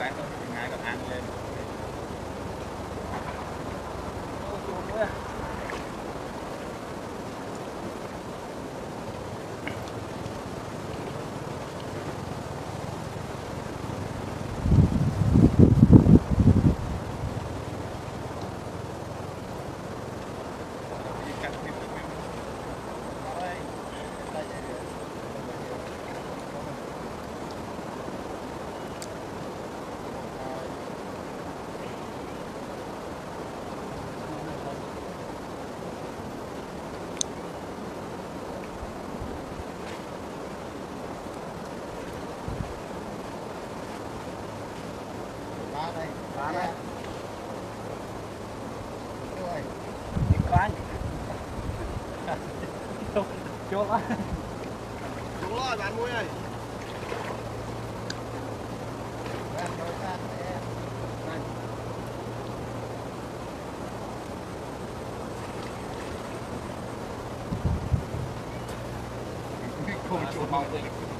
cái tôi ngái còn ăn lên. Chuột á. Chuột lo bạn muối ơi. Hãy subscribe cho kênh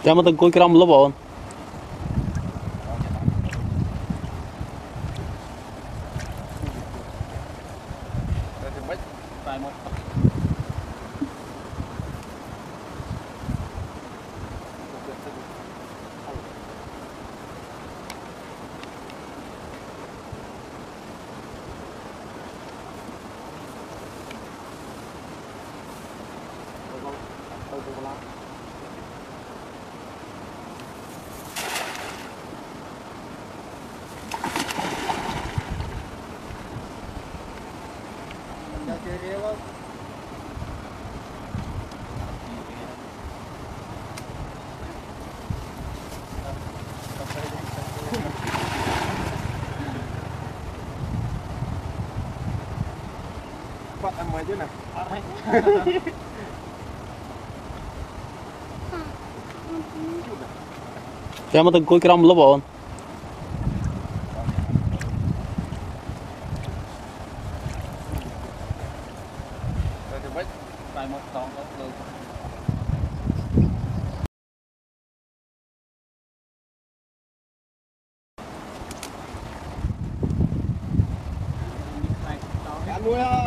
Ja, maar dan kon ik er. គាត់អត់មើលទេណាអត់ហើយ ចាំមកទៅអង្គុយក្រោមលុបអូន rồi thì mấy vài một con có được បានមួយហើយ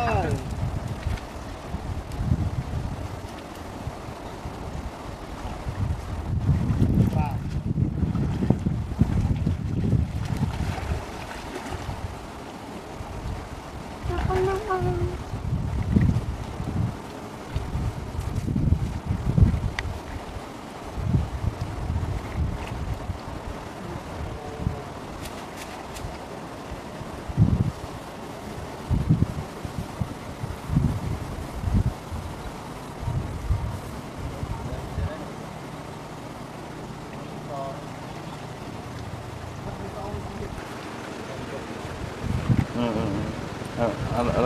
Anak.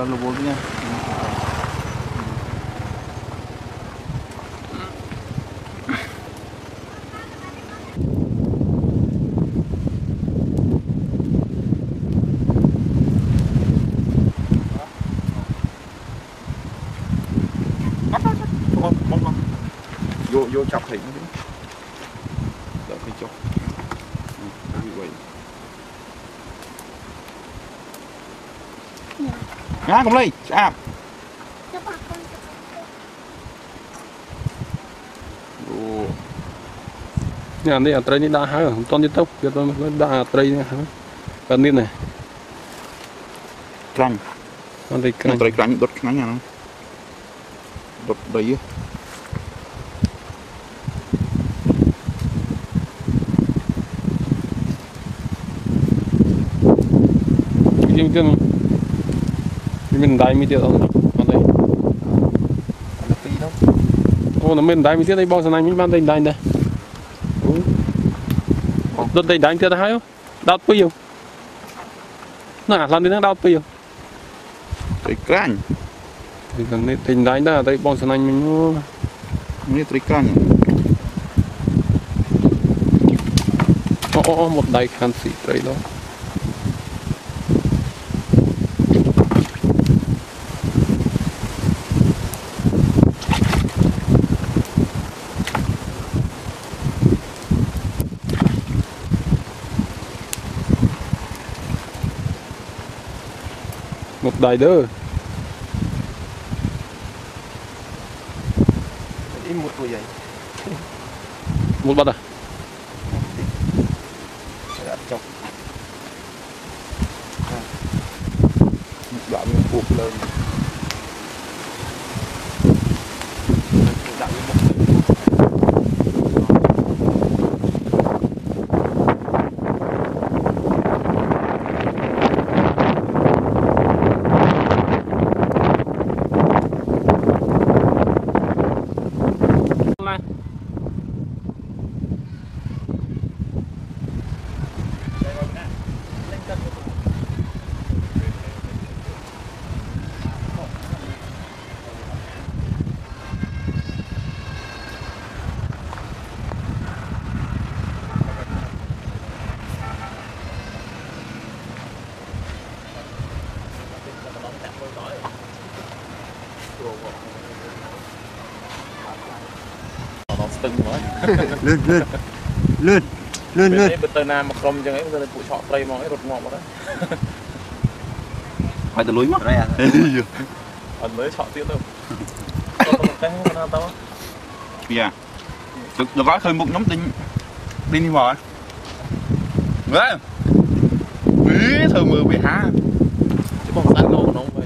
lubunya vô vô chọc thì nó đúng đợi cái chọc ừ, như vậy ngã cũng lên à Ồ, នេះអានេះអាត្រីនេះដាក់ហើយមិនតន់ទៀតទៅវាទៅដាក់អាត្រីនេះហើយបាទនេះណា căng អត់ត្រីក្រាញ់ត្រីក្រាញ់ដុតខ្លាញ់អាហ្នឹងដុតដីហ៎ទៀតនេះ មានដៃមួយទៀតអត់អត់ទេ nó phi đâu អូនៅមានដៃមួយទៀតអីបងស្នាញ់មិញបានតែដៃដែរអូដុតតែដៃទៀតទៅហើយដោតពីយោណាឡាននេះនឹងដោតពីយោត្រីក្រាញ់ពីខាងនេះតែដៃដែរតែបងស្នាញ់មិញអូនេះត្រីក្រាញ់អូអូអូ một ដៃខានស៊ីត្រីដល់ một đài đó im một vậy? Một bát à? Chọc. Đoạn mình buộc lên. Đoạn mình ស្ទឹងហ្មងលឿនលឿនលឿនលឿនលឿនបើទៅណាមកក្រុមអញ្ចឹងឯងទៅពួកឆក់ព្រៃមកឯងរត់ងាប់អត់ហើយទៅលុយមកអត់មើលឆក់ទៀតទៅគាត់ទៅកែណាតោះយ៉ាទឹកដល់ហើយឃើញមុខខ្ញុំទិញទិញនេះមកហ្នឹងអីធ្វើមើលវាហាបងសាច់លោកក្នុងវិញ